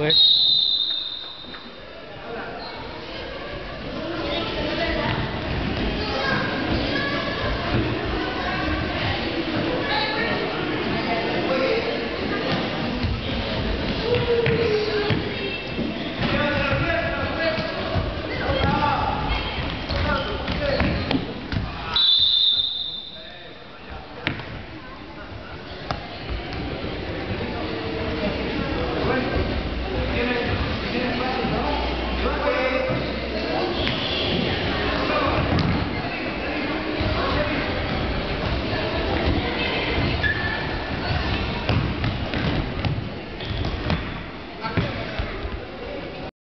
Pues